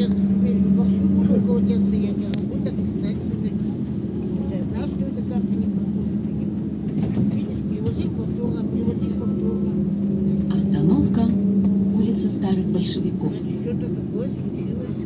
сейчас во всю у тебя стоять, я могу так писать супер. Я знал, что эта карта не проходит. Видишь, приложи повторно, а приложи повторно. Остановка улица старых большевиков. Значит, что-то такое случилось.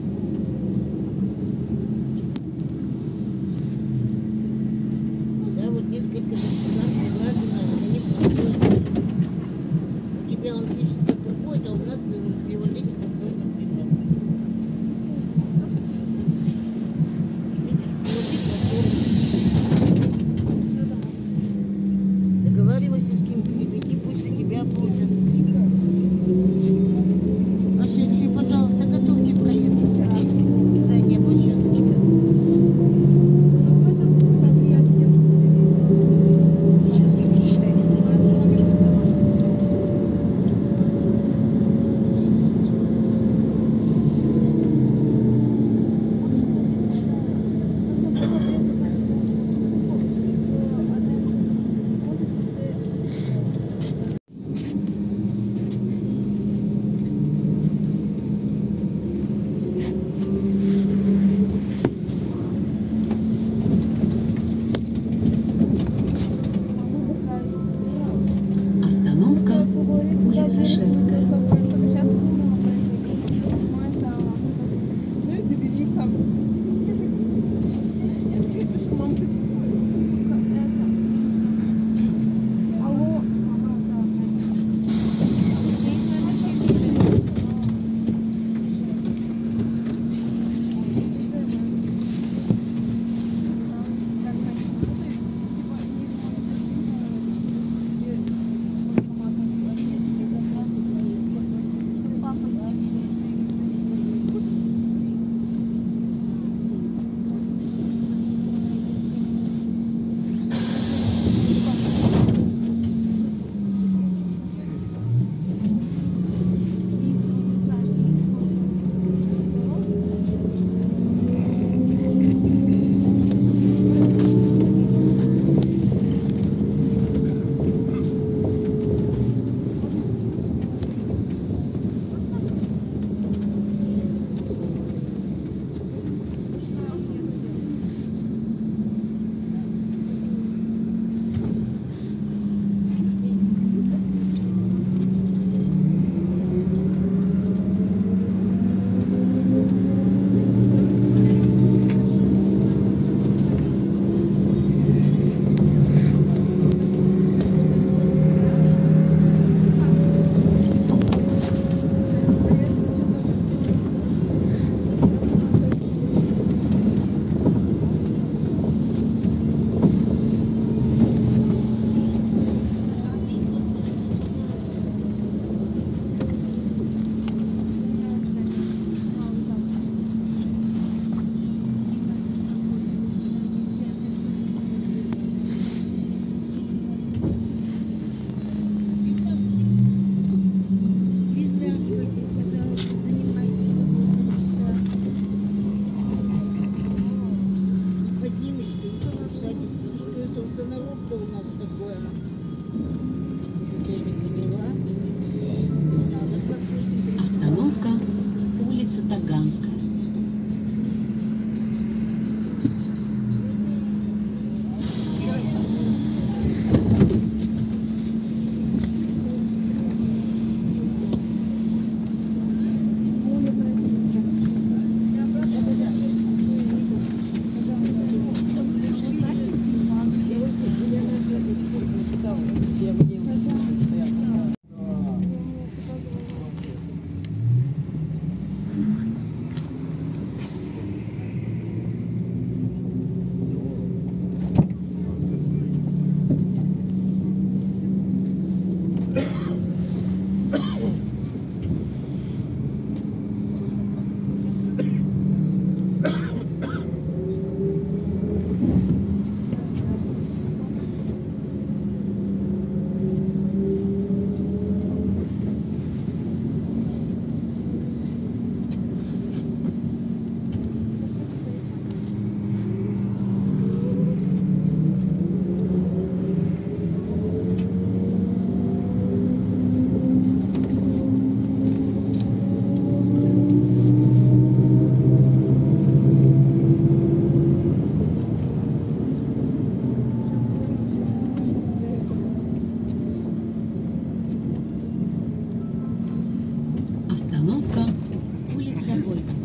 看过一。